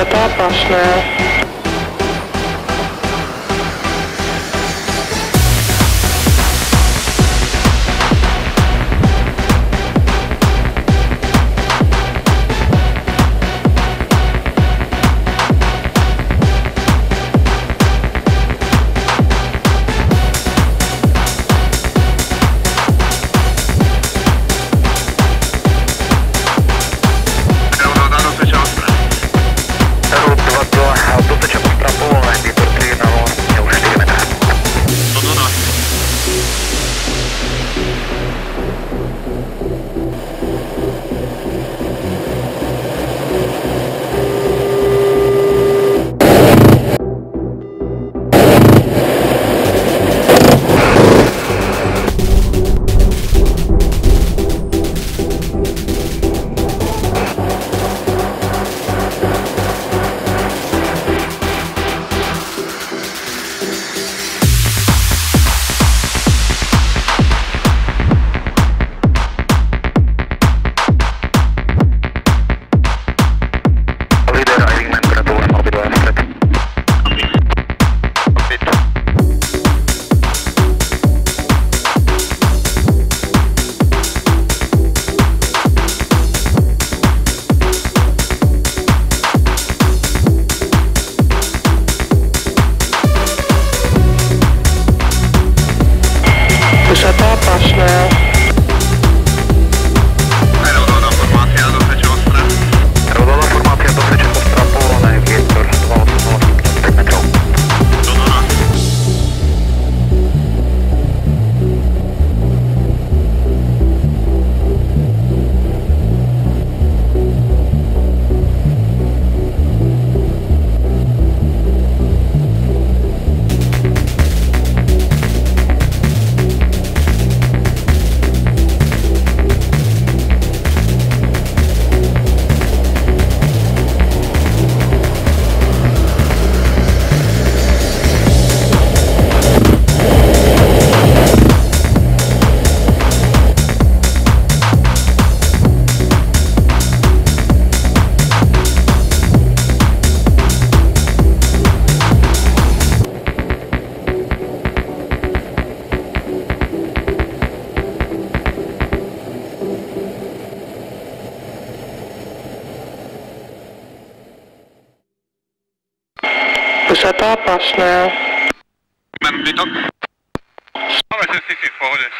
shut that bus now. papa śnieg Wysoko pass now. Men vi tar... Ja, men sen sist vi får det.